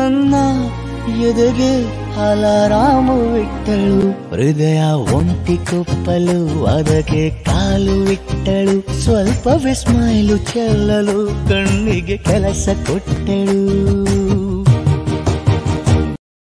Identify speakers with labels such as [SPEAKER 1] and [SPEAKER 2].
[SPEAKER 1] ನನ್ನ ಎದೆಗೆ ಅಲಾರಾಮು ಇಟ್ಟಳು ಹೃದಯ ಒಂಟಿ ಕೊಪ್ಪಲು ಅದಕ್ಕೆ ಕಾಲು ಇಟ್ಟಳು ಸ್ವಲ್ಪ ವಿಸ್ಮೈಲು ಚೆಲ್ಲಲು ಕಣ್ಣಿಗೆ ಕೆಲಸ ಕೊಟ್ಟಳು